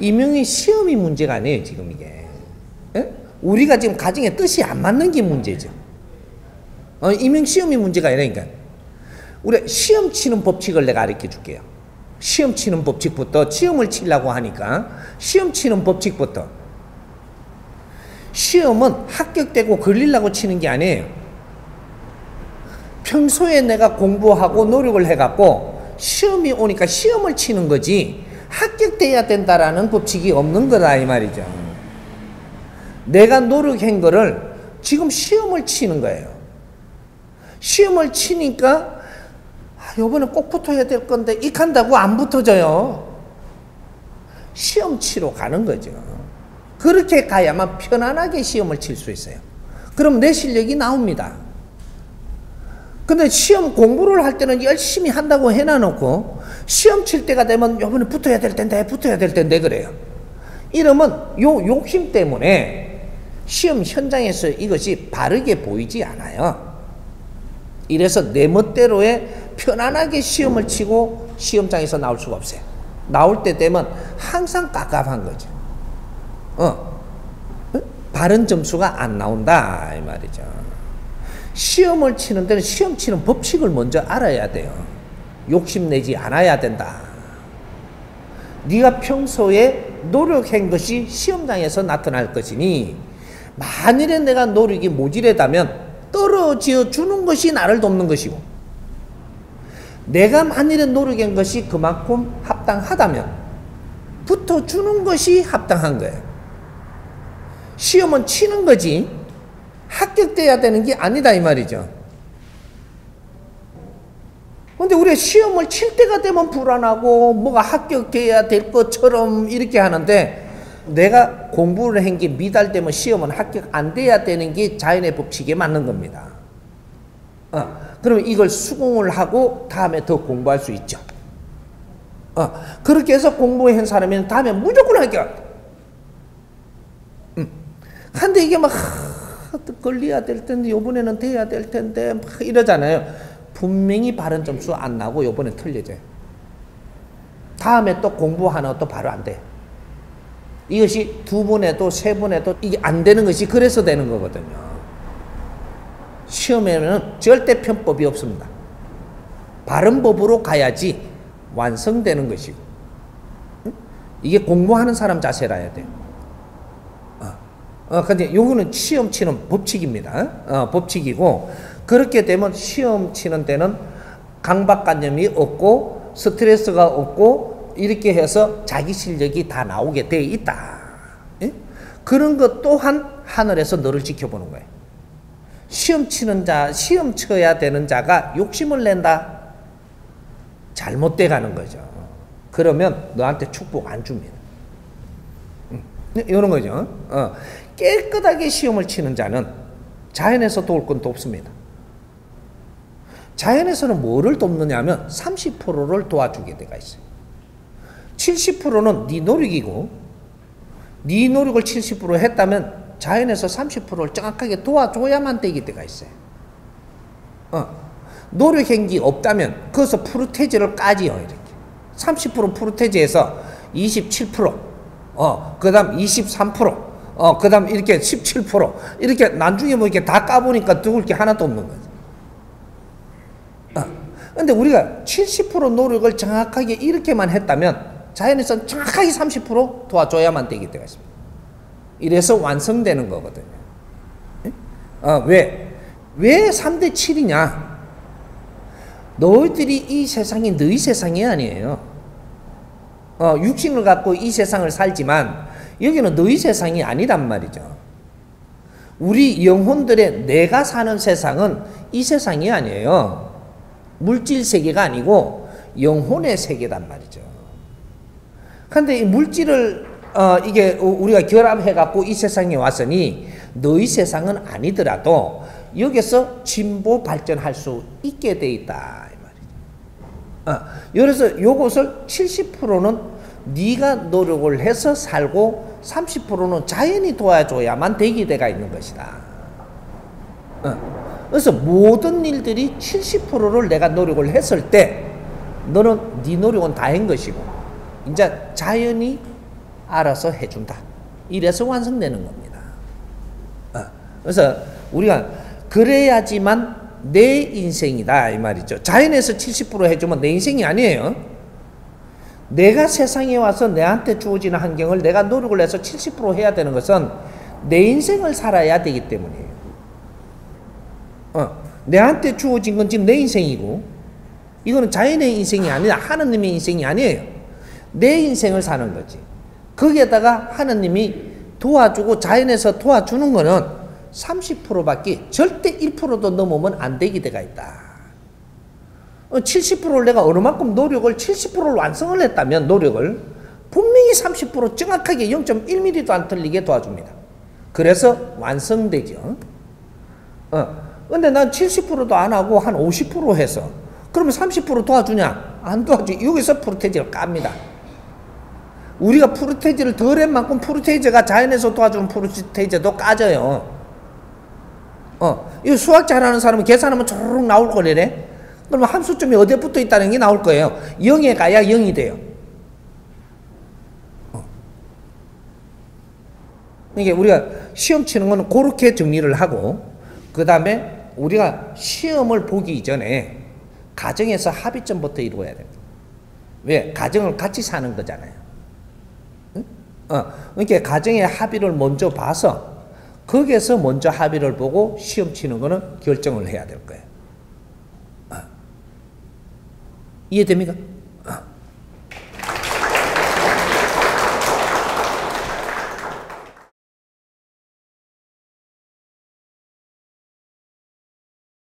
이명의 시험이 문제가 아니에요, 지금 이게. 예? 우리가 지금 가정에 뜻이 안 맞는 게 문제죠. 어, 이명 시험이 문제가 아니라니까. 우리 시험 치는 법칙을 내가 가르쳐 줄게요. 시험 치는 법칙부터 시험을 치려고 하니까 시험 치는 법칙부터 시험은 합격되고 걸리려고 치는 게 아니에요. 평소에 내가 공부하고 노력을 해갖고 시험이 오니까 시험을 치는 거지 합격돼야 된다라는 법칙이 없는 거다 이 말이죠. 내가 노력한 거를 지금 시험을 치는 거예요. 시험을 치니까 아, 요번에 꼭 붙어야 될 건데 익한다고 안 붙어져요. 시험 치러 가는 거죠. 그렇게 가야만 편안하게 시험을 칠 수 있어요. 그럼 내 실력이 나옵니다. 근데 시험 공부를 할 때는 열심히 한다고 해놔놓고 시험 칠 때가 되면 요번에 붙어야 될 텐데 붙어야 될 텐데 그래요. 이러면 요 욕심 때문에 시험 현장에서 이것이 바르게 보이지 않아요. 이래서 내 멋대로의 편안하게 시험을 치고 시험장에서 나올 수가 없어요. 나올 때 되면 항상 깝깝한 거죠. 어. 바른 점수가 안 나온다 이 말이죠. 시험을 치는 데는 시험 치는 법칙을 먼저 알아야 돼요. 욕심내지 않아야 된다. 네가 평소에 노력한 것이 시험장에서 나타날 것이니 만일에 내가 노력이 모질하다면 떨어져 주는 것이 나를 돕는 것이고 내가 만일에 노력한 것이 그만큼 합당하다면 붙어 주는 것이 합당한 거예요. 시험은 치는 거지 합격돼야 되는 게 아니다 이 말이죠. 근데 우리 시험을 칠 때가 되면 불안하고 뭐가 합격돼야 될 것처럼 이렇게 하는데 내가 공부를 한 게 미달되면 시험은 합격 안 돼야 되는 게 자연의 법칙에 맞는 겁니다. 어, 그러면 이걸 수긍을 하고 다음에 더 공부할 수 있죠. 어, 그렇게 해서 공부한 사람은 다음에 무조건 합격. 음. 근데 이게 막 걸려야 될 텐데 요번에는 돼야 될 텐데 막 이러잖아요. 분명히 바른 점수 안 나고 요번에 틀려져요. 다음에 또 공부하나 또 바로 안 돼. 이것이 두번 해도 세번 해도 이게 안 되는 것이 그래서 되는 거거든요. 시험에는 절대 편법이 없습니다. 바른 법으로 가야지 완성되는 것이고 이게 공부하는 사람 자세라야 돼요. 어, 어, 근데 요거는 시험 치는 법칙입니다. 어, 법칙이고 그렇게 되면 시험 치는 데는 강박관념이 없고 스트레스가 없고 이렇게 해서 자기 실력이 다 나오게 돼 있다. 예? 그런 것 또한 하늘에서 너를 지켜보는 거예요. 시험 치는 자, 시험 쳐야 되는 자가 욕심을 낸다. 잘못돼 가는 거죠. 그러면 너한테 축복 안 줍니다. 이런 거죠. 어. 깨끗하게 시험을 치는 자는 자연에서 도울 건 돕습니다. 자연에서는 뭐를 돕느냐면 30%를 도와주게 돼가 있어요. 70%는 네 노력이고 네 노력을 70% 했다면 자연에서 30%를 정확하게 도와줘야만 되게 돼가 있어요. 어. 노력한 게 없다면 거기서 프루테지를 까지요 이렇게 30% 프루테지에서 27% 어, 그 다음 23% 어, 그 다음 이렇게 17% 이렇게 나중에 뭐 이렇게 다 까보니까 두을 게 하나도 없는. 어. 근데 우리가 70% 노력을 정확하게 이렇게만 했다면 자연에서 정확하게 30% 도와줘야만 되어 있습니다. 이래서 완성되는 거거든요. 어, 왜? 왜 3대 7이냐? 너희들이 이 세상이 너희 세상이 아니에요. 어, 육신을 갖고 이 세상을 살지만 여기는 너희 세상이 아니란 말이죠. 우리 영혼들의 내가 사는 세상은 이 세상이 아니에요. 물질 세계가 아니고 영혼의 세계단 말이죠. 근데 이 물질을 어, 이게 우리가 결합해 갖고 이 세상에 왔으니 너희 세상은 아니더라도 여기서 진보 발전할 수 있게 돼 있다 이 말이죠. 어, 그래서 요것을 70%는 네가 노력을 해서 살고 30%는 자연이 도와줘야만 돼가 있는 것이다. 어, 그래서 모든 일들이 70%를 내가 노력을 했을 때 너는 네 노력은 다 한 것이고 이제 자연이 알아서 해준다. 이래서 완성되는 겁니다. 어, 그래서 우리가 그래야지만 내 인생이다 이 말이죠. 자연에서 70% 해주면 내 인생이 아니에요. 내가 세상에 와서 내한테 주어지는 환경을 내가 노력을 해서 70% 해야 되는 것은 내 인생을 살아야 되기 때문이에요. 어, 내한테 주어진 건 지금 내 인생이고, 이거는 자연의 인생이 아니라 하느님의 인생이 아니에요. 내 인생을 사는 거지. 거기에다가 하느님이 도와주고 자연에서 도와주는 거는 30%밖에 절대 1%도 넘으면 안 되기 때가 있다. 70%를 내가 어느 만큼 노력을 70%를 완성을 했다면 노력을 분명히 30% 정확하게 0.1mm도 안 틀리게 도와줍니다. 그래서 완성되죠. 어. 근데 난 70%도 안 하고 한 50% 해서 그러면 30% 도와주냐? 안 도와줘. 여기서 프로테이지를 깝니다. 우리가 프로테이지를 덜 한 만큼 프로테이지가 자연에서 도와주는 프로테이지도 까져요. 어, 이 수학 잘하는 사람은 계산하면 조르륵 나올 거래래. 그러면 함수점이 어디에 붙어 있다는 게 나올 거예요. 0에 가야 0이 돼요. 어. 이게 우리가 시험 치는 거는 그렇게 정리를 하고, 그 다음에 우리가 시험을 보기 전에 가정에서 합의점부터 이루어야 됩니다. 왜? 가정을 같이 사는 거잖아요. 응? 어, 그러니까 가정의 합의를 먼저 봐서 거기에서 먼저 합의를 보고 시험 치는 거는 결정을 해야 될 거예요. 어. 이해됩니까?